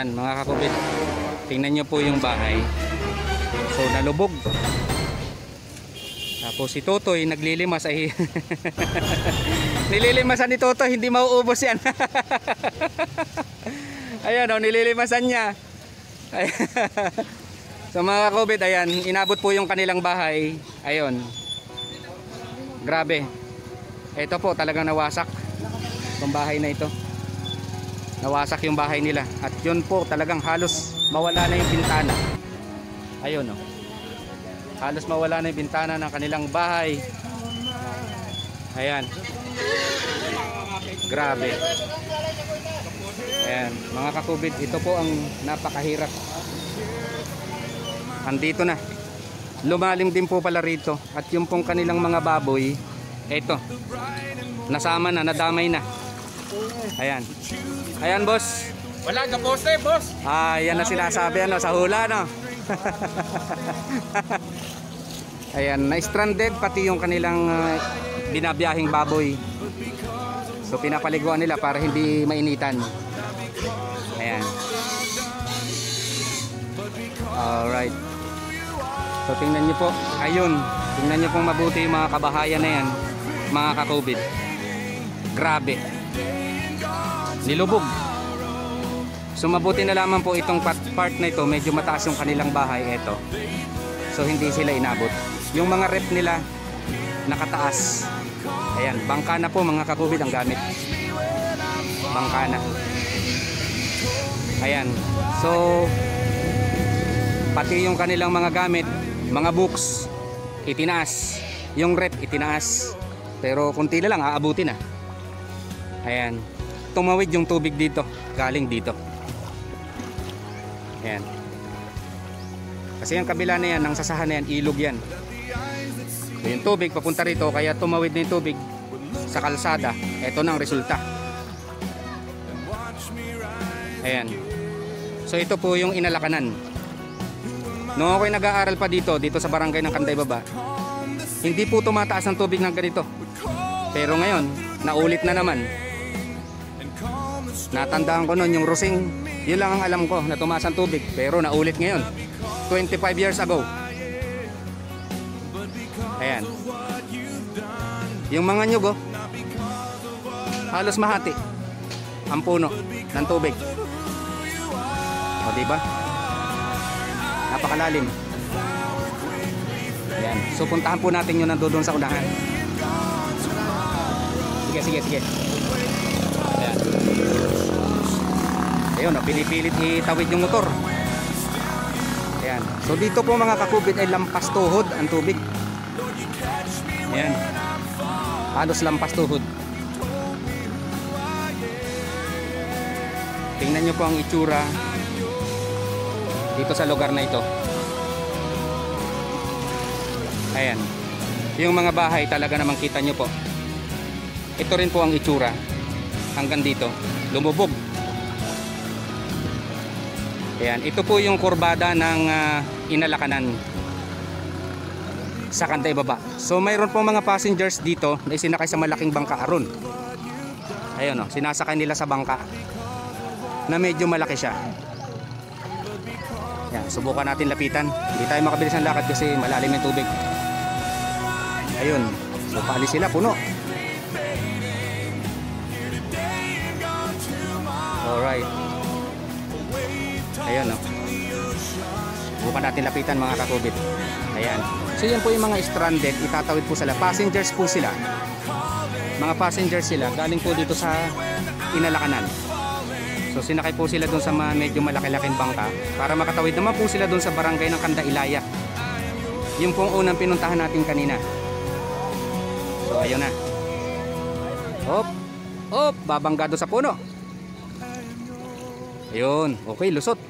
Ayan, mga kakubit. Tingnan nyo po yung bahay. So, nalubog. Tapos si Totoy naglilimas ay nililimasan ni Totoy, hindi mauubos yan. ayan o, nililimasan niya. So mga kakubit, ayan, inabot po yung kanilang bahay. Ayun. Grabe. Ito po talagang nawasak. Itong bahay na ito. Nawasak yung bahay nila. At yun po talagang halos mawala na yung bintana. Ayun o. Halos mawala na yung bintana ng kanilang bahay. Ayan. Grabe. Ayan. Mga kakubid, ito po ang napakahirap. Andito na. Lumalim din po pala rito. At yung pong kanilang mga baboy, eto. Nasama na, nadamay na. Ayan. Ayan, boss. Wala ka poste, boss. Ah, yan na sinasabi ano, sa hula no. Ayan, na-stranded pati yung kanilang ah, binabiyahing baboy. So pinapaliguan nila para hindi mainitan. Ayan. Alright. So tingnan nyo po. Ayun. Tingnan nyo pong mabuti yung mga kabahayan na yan. Mga kakobit. Grabe. Nilubog. So mabuti na lamang po itong part, na ito, medyo mataas yung kanilang bahay ito. So hindi sila inabot. Yung mga rep nila nakataas. Ayan, bangka na po mga kakubid ang gamit. Bangka na. Ayan. So pati yung kanilang mga gamit, mga books itinaas. Yung rep itinaas. Pero kunti na lang aabuti na. Ayan. Tumawid yung tubig dito, galing dito. Ayan. Kasi yung kabila na yan, ang sasahan na yan, ilog yan. Yung tubig papunta rito, kaya tumawid na yung tubig sa kalsada. Ito na ang resulta. Ayan. So ito po yung inalakanan. Noong ako'y nag-aaral pa dito, dito sa barangay ng Kanday Baba, hindi po tumataas ang tubig ng ganito. Pero ngayon, naulit na naman. Natandaan ko noon yung Rosing, yun lang ang alam ko na tumaas tubig. Pero naulit ngayon, 25 years ago. Ayan. Yung mga nyug, oh, halos mahati ang puno ng tubig. O, diba? Napakalalim. Ayan. So, puntahan po natin yung nandoon sa unahan. Sige, sige, sige. Ayun, oh, pinipilit itawid yung motor. Ayan. So dito po mga kakubit ay lampas tuhod ang tubig. Ayan. Halos lampas tuhod. Tingnan nyo po ang itsura dito sa lugar na ito. Ayan. Yung mga bahay talaga namang kita nyo po. Ito rin po ang itsura hanggang dito. Lumubog. Ayan, ito po yung kurbada ng ah, inalakanan sa Kantay Baba. So mayroon po mga passengers dito na isinakay sa malaking bangka aron. Ayun oh, sinasakay nila sa bangka na medyo malaki siya. Yan, subukan natin lapitan. Hindi tayo makabilis ng lakad kasi malalim yung tubig. Ayun, so paalis sila puno. Alright. Ayun, no. Bukan natin lapitan mga kakubit. Ayan. So yan po yung mga stranded, itatawid po sila. Passengers po sila. Mga passengers sila, galing po dito sa Inalakanan. So sinakay po sila doon sa mga medyo malaki-laking bangka para makatawid naman po sila doon sa barangay ng Kanda Ilaya. Yung pong unang pinuntahan natin kanina. So ayun na. Hop. Hop, babanggado sa puno. Ayun, okay, lusot.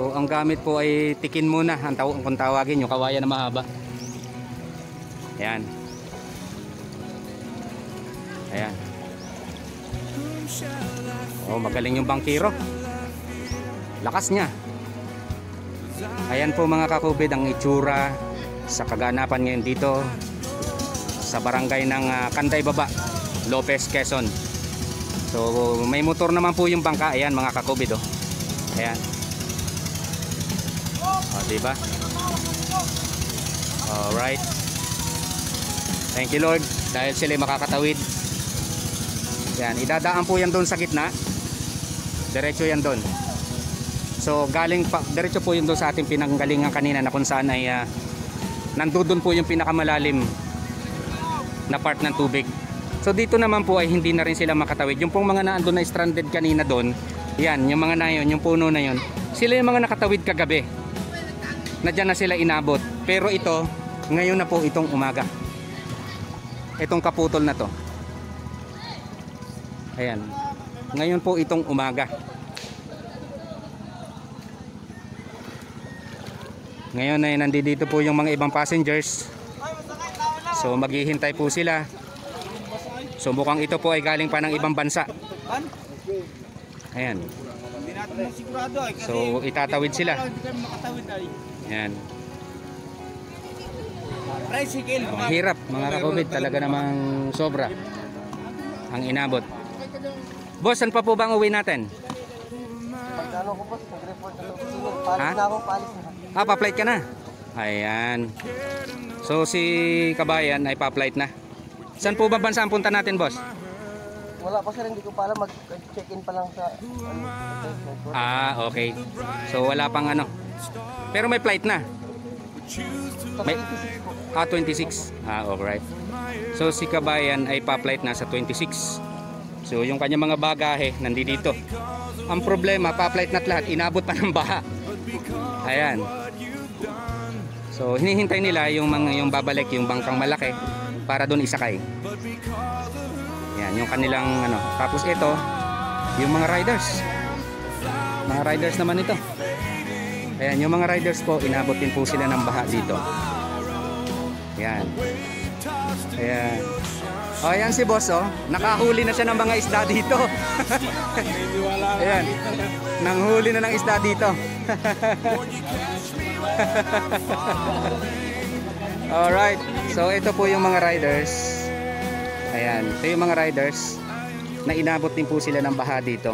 So, ang gamit po ay tikin muna ang taw kung tawagin yung kawayan na mahaba. Ayan. Ayan. Oh, magaling yung bangkiro. Lakas niya. Ayan po mga kakubid ang itsura sa kaganapan ngayon dito sa barangay ng ah, Kanday Baba, Lopez, Quezon. So may motor naman po yung bangka. Ayan mga kakubid oh. Ayan. O, diba? Alright. Thank you Lord dahil sila makakatawid. Yan, idadaan po yan doon sa gitna. Diretso yan doon. So galing pa, diretso po yun doon sa ating pinanggalingan kanina na kung saan ay uh, nandoon po yung pinakamalalim na part ng tubig. So dito naman po ay hindi na rin sila makatawid. Yung pong mga naandun na stranded kanina doon, yan, yung mga na yun, yung puno na yun, sila yung mga nakatawid kagabi. Na dyan na sila inabot. Pero ito, ngayon na po itong umaga. Itong kaputol na to. Ayan. Ngayon po itong umaga. Ngayon ay nandito po yung mga ibang passengers. So maghihintay po sila. So mukhang ito po ay galing pa ng ibang bansa. Ayan. Eh. So itatawid sila. Ayan. Tricycle. Ang hirap mga kakubid talaga namang sobra ang inabot. Boss, saan pa po ba ang uwi natin? Pagkano ko boss, nag-report na? Palis na ako, palis na. Ah, pa-flight ka na. Ayan. So si Kabayan ay pa-flight na. Saan po ba bansa ang punta natin, boss? Wala pa sir, hindi ko pa alam. Mag-check-in pa lang sa... Ano, sa- Ah, okay. So wala pang ano. Pero may flight na. May- 26 po. Ah, 26. Ah, alright. So si Kabayan ay pa-flight na sa 26. So yung kanya mga bagahe nandito. Ang problema, pa-flight na't lahat, inabot pa ng baha. Ayan. So hinihintay nila yung mga yung babalik yung bangkang malaki para doon isakay. Yan, yung kanilang ano. Tapos ito, yung mga riders. Mga riders naman ito. Ayan, yung mga riders po, inabot din po sila ng baha dito. Yan. Ayan. O, ayan si boss, oh. Nakahuli na siya ng mga isda dito. ayan. Nanghuli na ng isda dito. Alright. So, ito po yung mga riders. Ayan. Ito yung mga riders na inabot din po sila ng baha dito.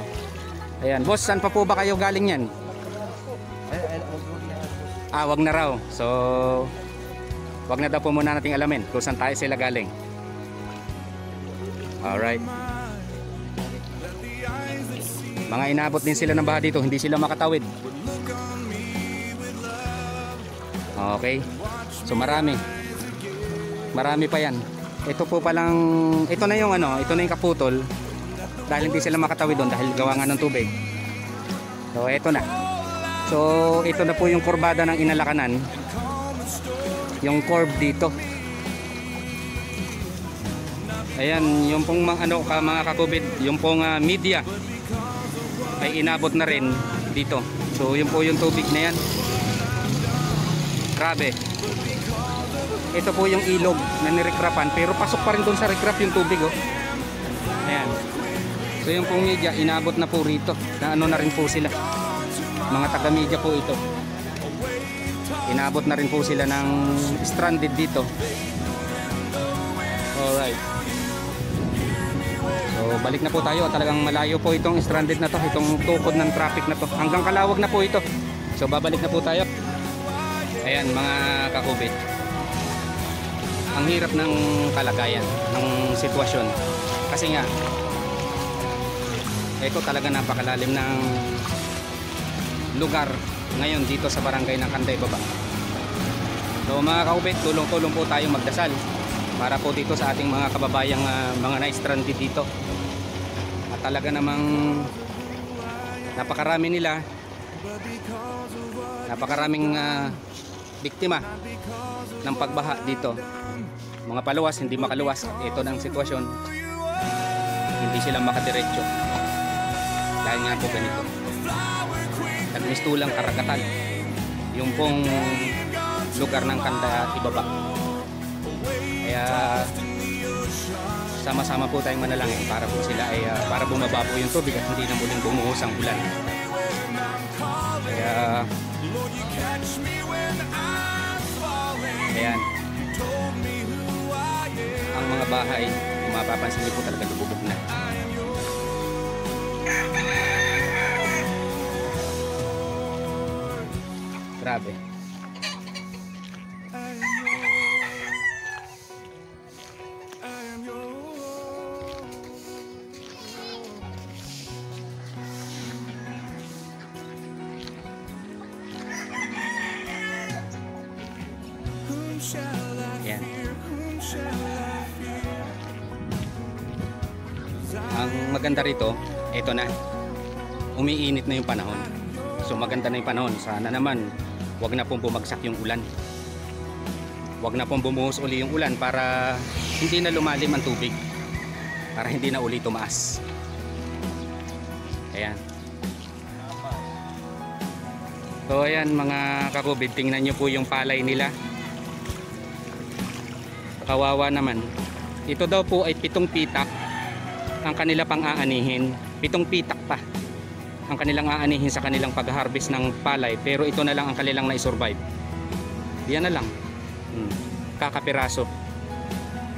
Ayan. Boss, saan pa po ba kayo galing yan? Ah, wag na raw. So, wag na daw po muna nating alamin kung saan tayo sila galing. Alright. Mga inabot din sila ng baha dito, hindi sila makatawid. Okay. So marami. Marami pa yan. Ito po palang, ito na yung ano, ito na yung kaputol. Dahil hindi sila makatawid doon dahil gawa nga ng tubig. So, ito na. So, ito na po yung kurbada ng inalakanan. Yung curve dito. Ayan, yung pong mga, ano, ka, mga kakubid, yung pong ah, media ay inabot na rin dito. So, yun po yung tubig na yan. Grabe. Ito po yung ilog na nirekrapan pero pasok pa rin doon sa rekrap yung tubig oh. Ayan. So yung pong media inabot na po rito. Na ano na rin po sila mga taga media po ito. Inabot na rin po sila ng stranded dito. Alright. So balik na po tayo. Talagang malayo po itong stranded na to itong tukod ng traffic na to. Hanggang kalawag na po ito. So babalik na po tayo. Ayan mga kakubit. Ang hirap ng kalagayan ng sitwasyon. Kasi nga ito talaga napakalalim ng lugar ngayon dito sa barangay ng Kanday Baba. So mga kaubit, tulong-tulong po tayo magdasal para po dito sa ating mga kababayang ah, mga na-stranded dito. At talaga namang napakarami nila napakaraming ah, biktima ng pagbaha dito. Mga paluwas, hindi makaluwas. Ito ng sitwasyon. Hindi sila makadiretso. Dahil nga po ganito nagmistulang karagatan. Yung pong lugar ng kanda ibaba. Kaya sama-sama po tayong manalangin para po sila ay ah, para bumaba po yung tubig at hindi na muling bumuhos ang ulan. Kaya ayan. Ang mga bahay mapapansin niyo po talaga lububog na Grabe. Yan. Ang maganda rito, ito na. Umiinit na yung panahon. So maganda na yung panahon. Sana naman, wag na pong bumagsak yung ulan. Wag na pong bumuhos uli yung ulan para hindi na lumalim ang tubig. Para hindi na uli tumaas. Ayan. So ayan mga kakubid, tingnan nyo po yung palay nila. Kawawa naman. Ito daw po ay pitong pitak ang kanila pang aanihin. Pitong pitak pa ang kanilang aanihin sa kanilang pag-harvest ng palay. Pero ito na lang ang kanilang na-survive. Yan na lang. Hmm. Kakapiraso.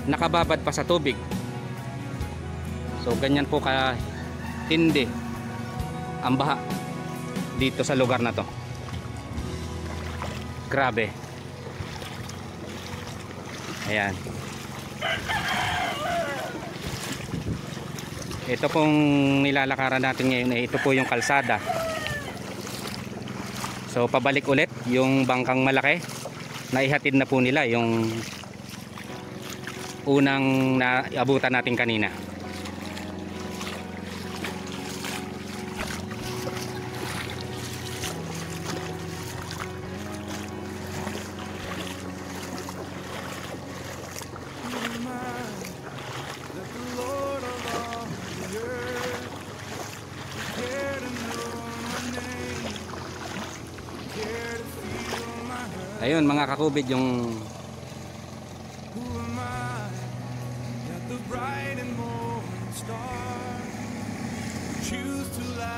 Nakababad pa sa tubig. So ganyan po ka tindi ang baha dito sa lugar na to. Grabe. Ayan. Ito pong nilalakaran natin ngayon ay ito po yung kalsada. So pabalik ulit yung bangkang malaki. Naihatid na po nila yung unang naabutan natin kanina. Ayun mga kakubid yung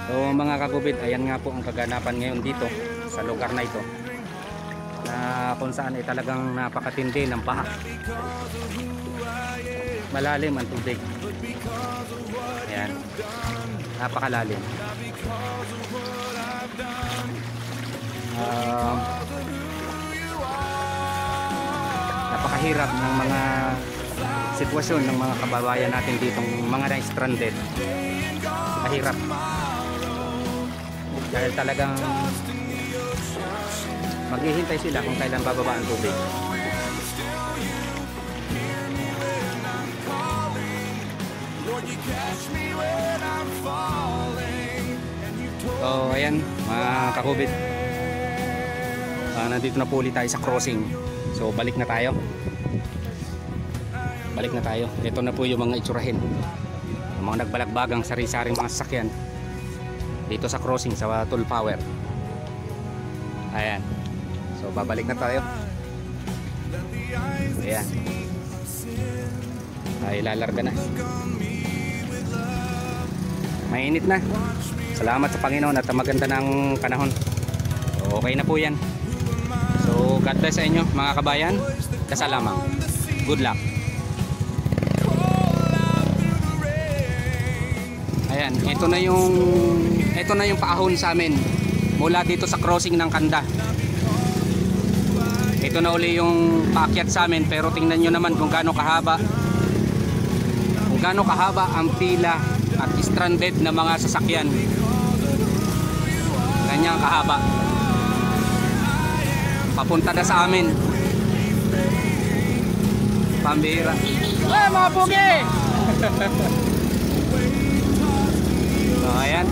So mga kakubid, ayan nga po ang kaganapan ngayon dito sa lugar na ito na kung saan ay talagang napakatindi ng baha. Malalim ang tubig. Ayan. Napakalalim. Um, napakahirap ng mga sitwasyon ng mga kababayan natin ditong mga na-stranded. Mahirap. Dahil talagang maghihintay sila kung kailan bababa ang tubig. So ayan mga kakubit. Ah, nandito na po ulit tayo sa crossing. So balik na tayo. Balik na tayo. Ito na po yung mga itsurahin. Yung mga nagbalagbagang sari-saring mga sasakyan dito sa crossing sa Toll Power. Ayan. So babalik na tayo. Ayan. Ay lalarga na. Mainit na. Salamat sa Panginoon at maganda ng panahon. Okay na po yan. So God bless sa inyo mga kabayan. Kasalamang. Good luck. Ayan, ito na yung ito na yung paahon sa amin mula dito sa crossing ng Kanda. Ito na uli yung paakyat sa amin pero tingnan nyo naman kung gaano kahaba kung gaano kahaba ang pila at stranded na mga sasakyan. Ganyan kahaba. Papunta na sa amin. Pambira. Eh, mga pugi! So, ayan.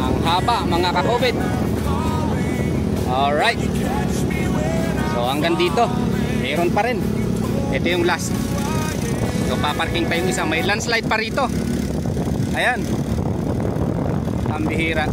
Ang haba, mga kakobit. Alright. So, hanggang dito. Meron pa rin. Ito yung last. So, paparking pa yung isa. May landslide pa rito. Ayan. Ang bihira.